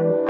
Didn't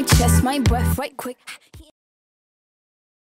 my chest, my breath right quick.